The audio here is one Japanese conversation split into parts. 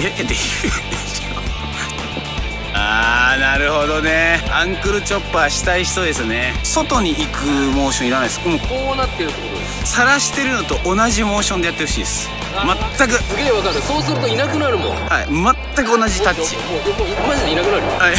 えできるでしょあーなるほどね。アンクルチョッパーしたい人ですね。外に行くモーションいらないです。もうこうなってるってことです。晒してるのと同じモーションでやってほしいです。全く。すげえわかる。そうするといなくなるもん。はい全く同じタッチ。もうもうマジでいなくなるはい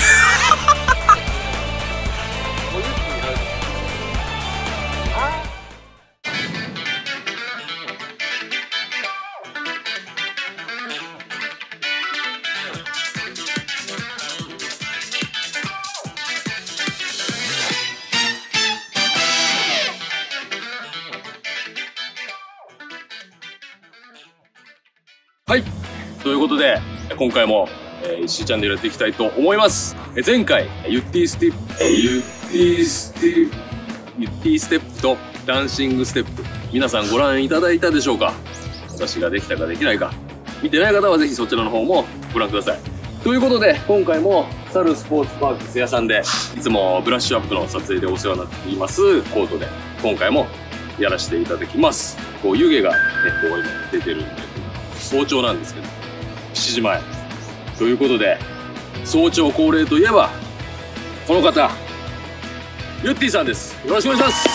ということで、今回も、えー、石井チャンネルやっていきたいと思います。えー前回、ユッティスティップ、ユッティスティップ、ユッティステップとダンシングステップ、皆さんご覧いただいたでしょうか？私ができたかできないか。見てない方はぜひそちらの方もご覧ください。ということで、今回も、サルスポーツパーク津屋さんで、いつもブラッシュアップの撮影でお世話になっています、コートで、今回もやらせていただきます。こう、湯気がね、こう今出てるんで、早朝なんですけど、7時前。ということで、早朝恒例といえば、この方、ゆってぃさんです。よろしくお願いします。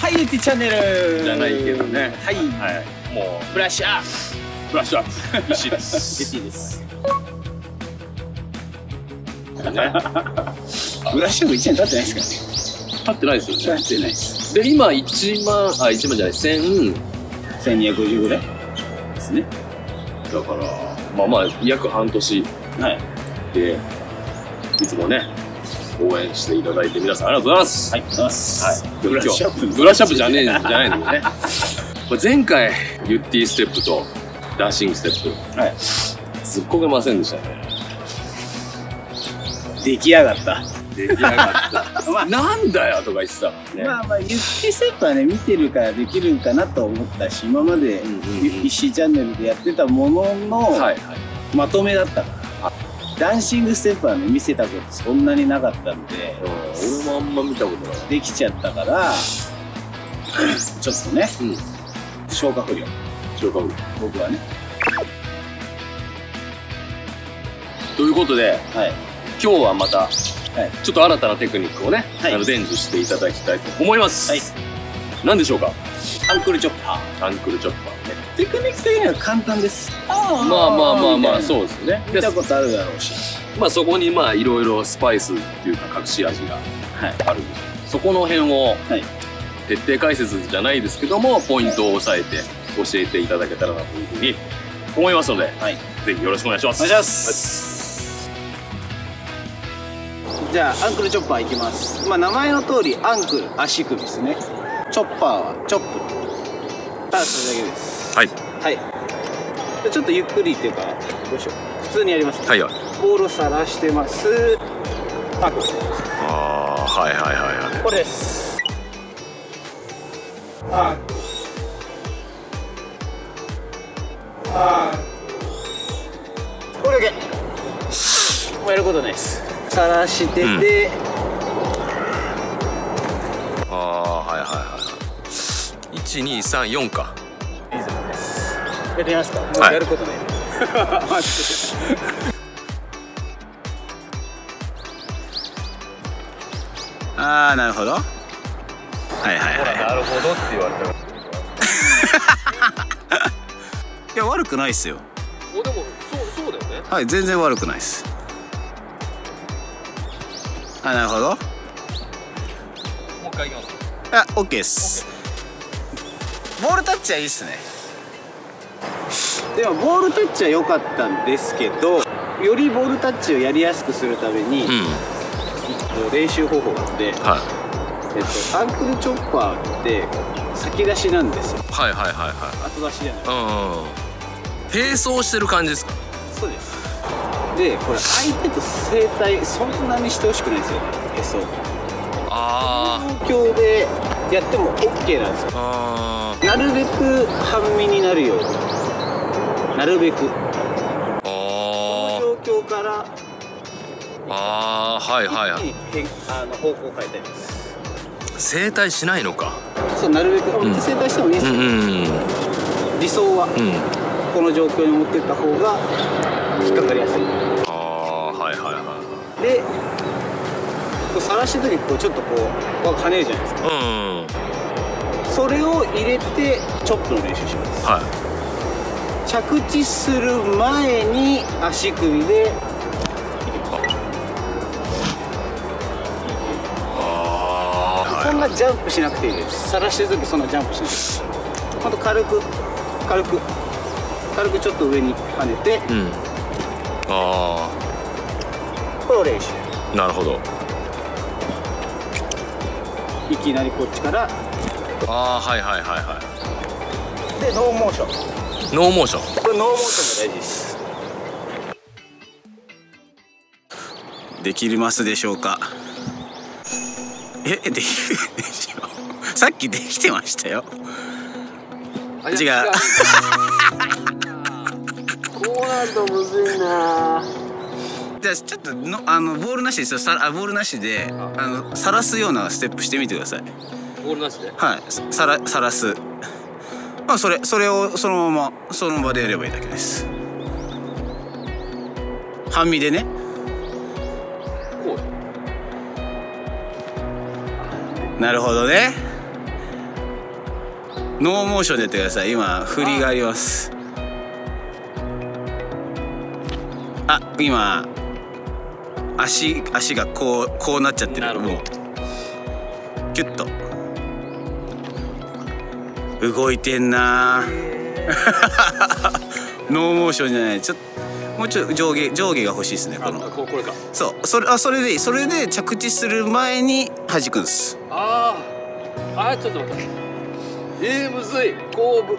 はいユッティチャンネル。じゃないけどね。はい。はい。もブラッシュアッう、ブラッシュアップ、石井です。プユッティです。ね、ブラッシュアップ1年経ってないですか立ってないですよね。経ってないです。で、今、1万、あ、1万じゃない、1000、1250ぐらいですねだから、まあまあ、約半年はいで、いつもね、応援していただいて皆さんありがとうございます。はいありがとうございますはい。ブラッシュアップブラッシュアップじゃねえじゃないんだよね。前回、ユッティステップとダンシングステップ、はい突っ込めませんでしたね。出来上がった出来上がった。まあなんだよとか言ってた。ね。まあまあ、ユッティステップはね、見てるからできるかなと思ったし、今まで、うんうんうん石井チャンネルでやってたものの。まとめだったから。ダンシングステップはね、見せたことそんなになかったんで、俺もあんま見たことない。できちゃったから、ちょっとね、うん。消化不良。消化僕はね。ということで、はい。今日はまた、はい。ちょっと新たなテクニックをね、はいあの伝授していただきたいと思います。はい。何でしょうか？アンクルチョッパー。アンクルチョッパーね。テクニック的には簡単です。ままあまあまあまあ、う。そうですね。で見たことあるだろうし。まあそこにまあいろいろスパイスっていうか隠し味がはい。あるんですそこの辺をはい。徹底解説じゃないですけども、ポイントを押さえて教えていただけたらなというふうに思いますので、はい。ぜひよろしくお願いします。お願いします。じゃあ、アンクルチョッパーいきます。まあ、名前の通り、アンクル、足首ですね。チョッパーは、チョップ。ただそれだけです。はい。はい。でちょっとゆっくりっていうか、どうしよう。普通にやります、はいはい。ボールさらしてます。ああ、はいはいはいはい。これです。パク。パク。これだけ。もうやることないです。さらしてて、ああ、はいはいはい。1、2、3、4か。いいぞです。やってみますか。もうはいやることない。マジでああ、なるほど。はいはいほら、なるほどって言われたら。いや、悪くないっすよ。お、でも、そう、そうだよね。はい、全然悪くないです。あ、なるほど。もう一回いきます。あ、オッケーです。ボールタッチはいいっすね。でもボールタッチは良かったんですけど、よりボールタッチをやりやすくするために、うん。えっと練習方法があって、はい。えっと、アンクルチョッパーって先出しなんですよ。はいはいはいは後出しじゃない。い。うん。並走してる感じですか？そうです。で、これ相手と整体そんなにしてほしくないんですよね。へそ。あ状況でやっても OK なんですよ。あ。あなるべく半身になるようになるべくあ。こあの状況からあ。ああ、はいはいはい。あの方向を変えたいです整体しないのか。そうなるべく、ん正対してもいいですうんよ、うん理想はうん。この状況に持ってった方が引っかかりやすいでこう晒した時にこうちょっとこう輪が跳ねるじゃないですか。いうんそれを入れてチョップの練習します。はい。着地する前に足首で。あそんなジャンプしなくていいです。晒してる時そんなジャンプしなくてい。いですほんと軽く軽く軽くちょっと上に跳ねて。うん。あこれを練習あなるほど。いきなりこっちから。ああはいはいはいはでノーモーション。いノーモーション。これノーモーションが大事です。できますでしょうか？えできるでしょう？さっきできてましたよ。あ違う。こうなるとむずいなじゃあちょっとのあのボールなしですよさあボールなしであの晒すようなステップしてみてください。ボールなしで？はい。さら晒す。まあそれそれをそのままその場でやればいいだけです。半身でね。こうなるほどね。ノーモーションでやってください。今振りがあります。あ今足足がこうこうなっちゃってる。もう。キュッと。動いてんな。ノーモーションじゃない。ちょっともうちょっと上下上下が欲しいですねこあのここれか。そう。それあそれでいい。それで着地する前に弾くんです。あー。あーちょっと待って。えー、むずい。こうぶ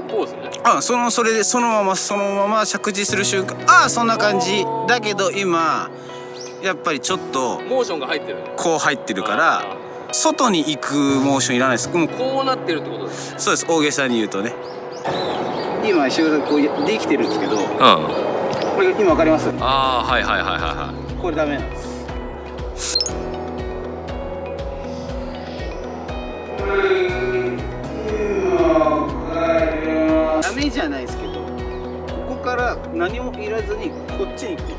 こうすねあそのそれでそのままそのまま着地する瞬間ああそんな感じ。だけど今やっぱりちょっとモーションが入ってる。こう入ってるから外に行くモーションいらないです。もうこうなってるってことですそうです。大げさに言うとね。今仕事こうやできてるんですけどうん。これ今わかります？ああはいはいはいはいはい。これダメなんですダメじゃないですけどここから何もいらずにこっちに行く。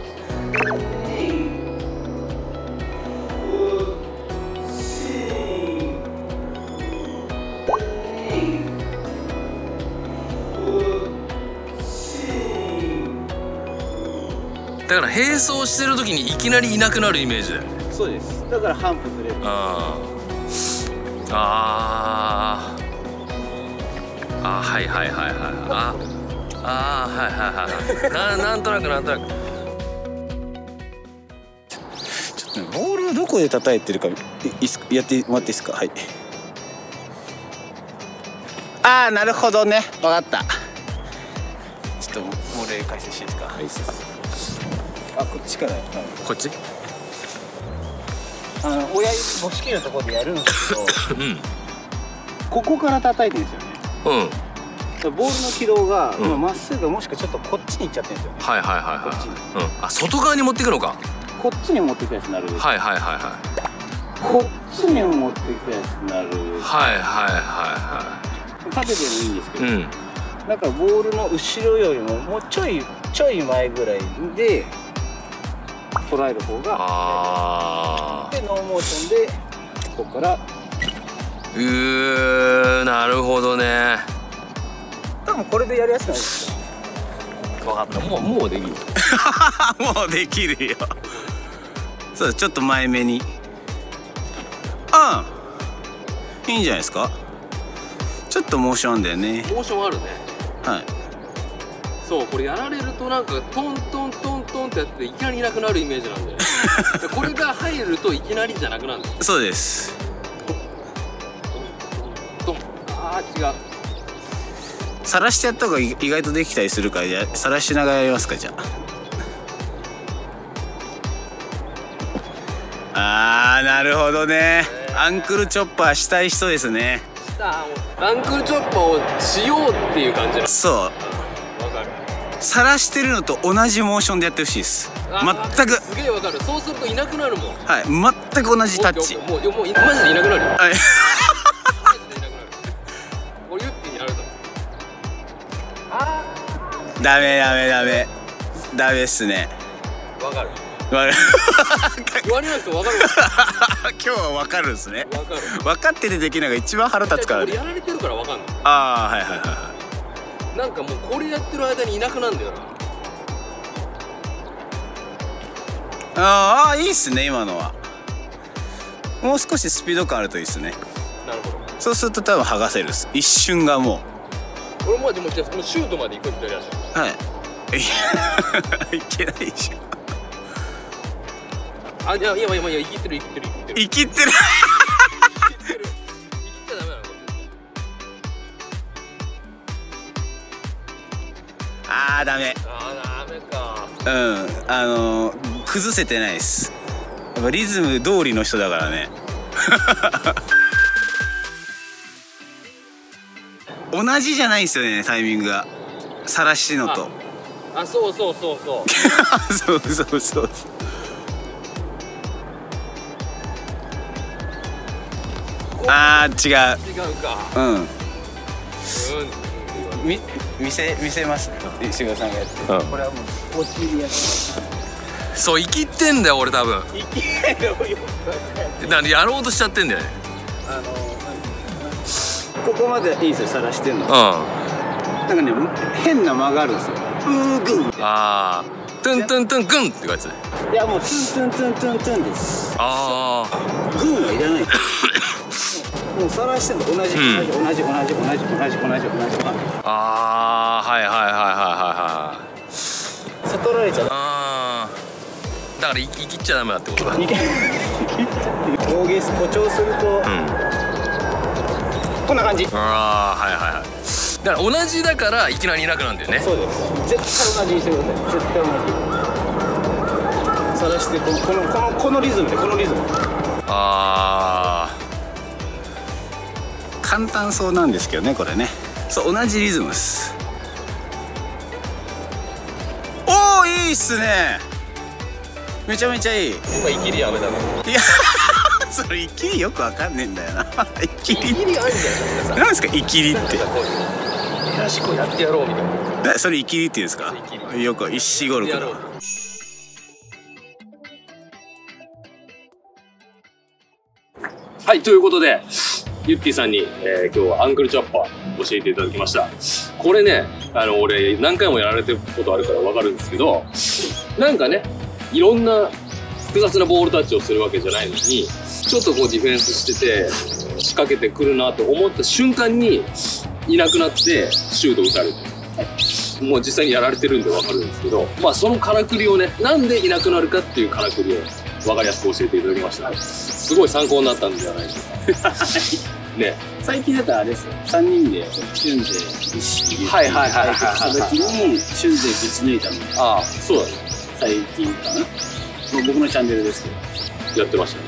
だから並走してる時にいきなりいなくなるイメージだよね。そうです。だから半歩ずれる。あー。あーあーはいはいはいはい。ああーはいはいはいはい。ななんとなくなんとなく。ちょっとねボールをどこで叩いてるかやってもらっていいですか？はい。ああなるほどね。分かった。ちょっともう例解説していいですか？はいあこっちから。こっち？あの親指母子球のところでやるんですけど。うん。ここから叩いてるんですよねうん。ボールの軌道がうん。今まっすぐもしくはちょっとこっちに行っちゃってるんですよね。はいはいはいこっちに。はい、うん、あ外側に持っていくのか。こっちに持っていくやつになる、はいはいはいはこっちに持っていくやつになる。いはいはいは縦でもいいんですけど、いはいうんだからボールの後ろよりももうちょいちょい前ぐらいで捉える方があでノーモーションでここから。ーうーなるほどねこれでやりやすくないです分か？ったもうもうできるかもうできるよそうちょっと前目に。ああいいんじゃないですか？ちょっとモーションだよねモーションあるね。はい。そうこれやられるとなんかトントントントンってやっていきなりいなくなるイメージなんだよ これが入るといきなりじゃなくなるんだよ。そうです。トントントン。あー違う晒してやった方が意外とできたりするからじゃあ晒しながらやりますかじゃあ。あーなるほどね。アンクルチョッパーしたい人ですね。アンクルチョッパーをしようっていう感じそう。わかる。晒してるのと同じモーションでやってほしいです。全く。すげえわかる。そうするといなくなるもん。はい全く同じタッチ。もうもういマジでいなくなるよ。はいダメダメダメ。ダメっすね。わかる。わ 言われない人わかる 今日は分かるんですね。わかる。分かっててできないのが一番腹立つからね。俺やられてるからわかんない。ああはいはいはいはい。なんかもうこれやってる間にいなくなんだよな。あーあーいいっすね今のは。もう少しスピード感あるといいっすね。なるほど。そうすると多分剥がせるっす。一瞬がも俺もでもじゃあもうシュートまで行く左足はいいけないでしょあいやいやいやいや生きてる。生きてる。生きてる。生きてる。生きてる。生きちゃダメなのこあーダメあーダメかうんあのー崩せてないっすやっぱリズム通りの人だからね同じじゃないんですよねタイミングが。さらしのと。あそうそうそうそう。そうそうそうあー違違うか。ううん。うん。み見せ見せます。石川さんがやってる、うん。これはもうお尻やそう生きてんだよ俺多分。いけないよ。なんでやろうとしちゃってんだよね。あのここまでいいですよらしてんの、うん、なんかね変な曲があるんですよ。うーぐんああトゥントゥントゥングンってやつ。いやもうトゥントゥントゥントゥントゥンです。ああグンはいらない。もうさらしても同じ、同じ同じ同じ同じ同じ同じ同じああはいはいはいはいはいはい。悟られちゃうああだから生き切っちゃダメだってことだ。誇張すると、うん。こんな感じ。ああはいはいはい。だから同じだからいきなりいなくなんだよね。そうです。絶対同じにしてください。絶対同じ。さらしてこのこのこのこのリズムでこのリズム。あ簡単そうなんですけどねこれね。そう同じリズムです。おおいいっすね。めちゃめちゃいい。いあ今生きりやめだなやそれイキリよくわかんねえんだよな。イキリ生きりあんじゃん皆さん。なんですかイキリって。なんかこう偉しくやってやろうみたいな。なそれイキリって言うんですか？よく一子ゴルフ。だはいということでゆってぃさんに、えー今日はアンクルチャッパー教えていただきました。これねあの俺何回もやられてることあるから分かるんですけどなんかねいろんな複雑なボールタッチをするわけじゃないのにちょっとこうディフェンスしてて仕掛けてくるなと思った瞬間にいなくなってシュート打たれるもう実際にやられてるんで分かるんですけど、まあそのからくりをね、なんでいなくなるかっていうからくりを分かりやすく教えていただきました。すごい参考になったんじゃないでしょうか。ね。最近だったらあれですよ3人で春勢一式はいはいはいはいはいした時に春勢ぶち抜いたのがああ、そうだね。最近かな僕のチャンネルですけやってました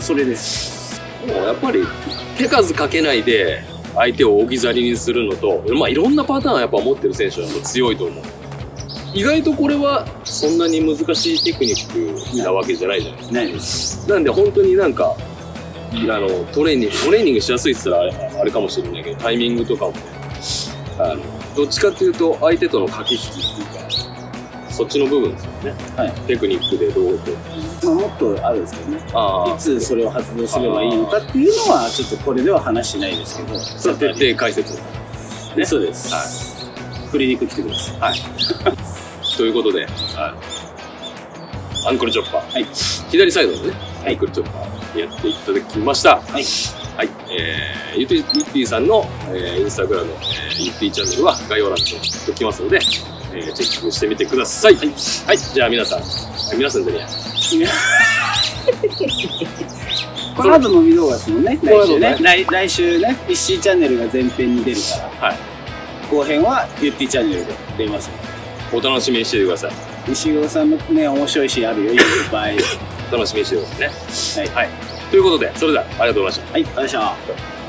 それですもうやっぱり手数かけないで相手を置き去りにするのと、まあいろんなパターンやっぱ持ってる選手は強いと思う。意外とこれはそんなに難しいテクニックなわけじゃないじゃないですか。ないですなんで本当になんか、あの、トレーニング、トレーニングしやすいって言ったらあれあれかもしれないけど、タイミングとかもね、あの、どっちかっていうと相手との駆け引きそっちの部分ですよね。はいテクニックでどうと。まあもっとあるんですけどねあいつそれを発動すればいいのかっていうのはちょっとこれでは話しないですけどそれ徹底解説。ねそうです、はい振りに来てくださいはい。ということで、アンクルチョッパー。はい左サイドのね、はいアンクルチョッパーやっていただきました。はいはい。えー、ゆってゆってぃさんの、えー、インスタグラム、えー、ゆってぃチャンネルは概要欄に貼っておきますので、えー、チェックしてみてください。はい。はい。じゃあ皆さん、あ皆さんでね、この後の見動画ですもんね来週ね来来週ね石井チャンネルが前編に出るからはい。後編はゆってぃチャンネルで出ますお楽しみにしててください。石尾さんのね面白いシーンあるよいっぱい 楽しみにしててくださいね。はいはい。ということで、それではありがとうございました。はい、よいしょ。